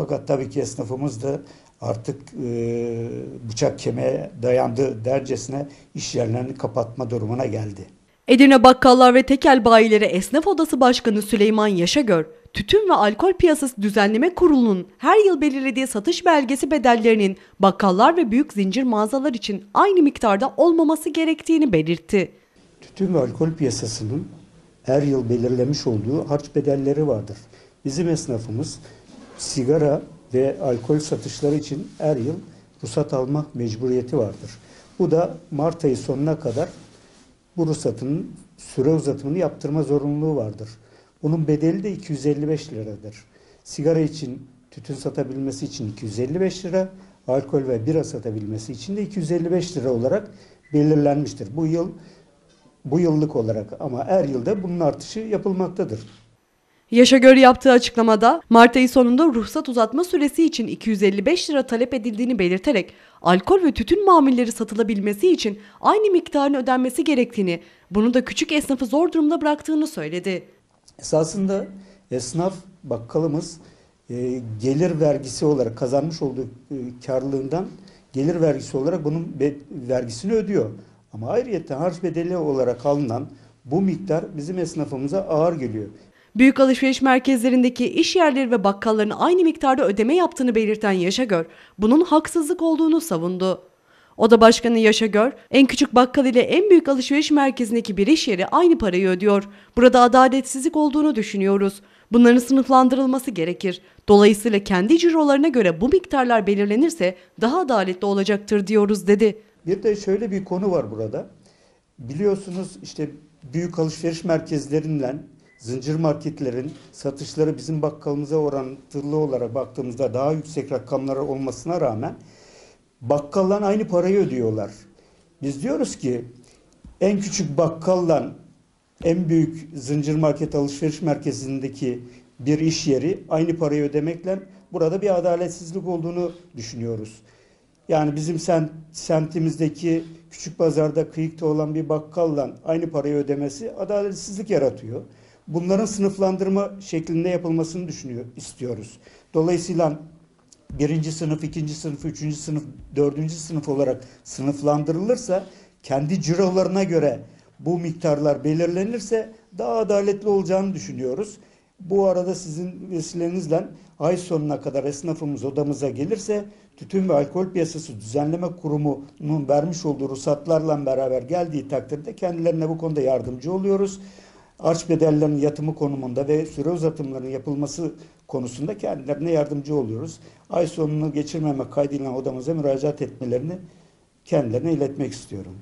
Fakat tabii ki esnafımız da artık e, bıçak kemiğe dayandı dercesine iş yerlerini kapatma durumuna geldi. Edirne Bakkallar ve Tekel Bayileri Esnaf Odası Başkanı Süleyman Yaşagör, Tütün ve Alkol Piyasası Düzenleme Kurulu'nun her yıl belirlediği satış belgesi bedellerinin bakkallar ve büyük zincir mağazalar için aynı miktarda olmaması gerektiğini belirtti. Tütün ve alkol piyasasının her yıl belirlemiş olduğu harç bedelleri vardır. Bizim esnafımız sigara ve alkol satışları için her yıl ruhsat almak mecburiyeti vardır. Bu da Mart ayı sonuna kadar bu ruhsatının süre uzatımını yaptırma zorunluluğu vardır. Bunun bedeli de 255 liradır. Sigara için tütün satabilmesi için 255 lira, alkol ve bira satabilmesi için de 255 lira olarak belirlenmiştir. Bu yıl bu yıllık olarak ama her yılda bunun artışı yapılmaktadır. Yaşagör yaptığı açıklamada Mart ayı sonunda ruhsat uzatma süresi için 255 lira talep edildiğini belirterek alkol ve tütün mamulleri satılabilmesi için aynı miktarın ödenmesi gerektiğini, bunu da küçük esnafı zor durumda bıraktığını söyledi. Esasında esnaf bakkalımız e, gelir vergisi olarak kazanmış olduğu e, karlılığından gelir vergisi olarak bunun vergisini ödüyor. Ama ayrıca harç bedeli olarak alınan bu miktar bizim esnafımıza ağır geliyor. Büyük alışveriş merkezlerindeki iş yerleri ve bakkalların aynı miktarda ödeme yaptığını belirten Yaşagör, bunun haksızlık olduğunu savundu. Oda Başkanı Yaşagör, en küçük bakkal ile en büyük alışveriş merkezindeki bir iş yeri aynı parayı ödüyor. Burada adaletsizlik olduğunu düşünüyoruz. Bunların sınıflandırılması gerekir. Dolayısıyla kendi cirolarına göre bu miktarlar belirlenirse daha adaletli olacaktır diyoruz dedi. Bir de şöyle bir konu var burada. Biliyorsunuz işte büyük alışveriş merkezlerinden zincir marketlerin satışları bizim bakkalımıza orantılı olarak baktığımızda daha yüksek rakamlar olmasına rağmen bakkaldan aynı parayı ödüyorlar. Biz diyoruz ki en küçük bakkaldan en büyük zincir market alışveriş merkezindeki bir iş yeri aynı parayı ödemekle burada bir adaletsizlik olduğunu düşünüyoruz. Yani bizim sen, semtimizdeki küçük pazarda kıyıkta olan bir bakkalla aynı parayı ödemesi adaletsizlik yaratıyor. Bunların sınıflandırma şeklinde yapılmasını düşünüyor, istiyoruz. Dolayısıyla birinci sınıf, ikinci sınıf, üçüncü sınıf, dördüncü sınıf olarak sınıflandırılırsa kendi cirolarına göre bu miktarlar belirlenirse daha adaletli olacağını düşünüyoruz. Bu arada sizin vesilenizle ay sonuna kadar esnafımız odamıza gelirse Tütün ve Alkol Piyasası Düzenleme Kurumu'nun vermiş olduğu ruhsatlarla beraber geldiği takdirde kendilerine bu konuda yardımcı oluyoruz. Arç bedellerinin yatımı konumunda ve süre uzatımlarının yapılması konusunda kendilerine yardımcı oluyoruz. Ay sonunu geçirmemek kaydıyla odamıza müracaat etmelerini kendilerine iletmek istiyorum.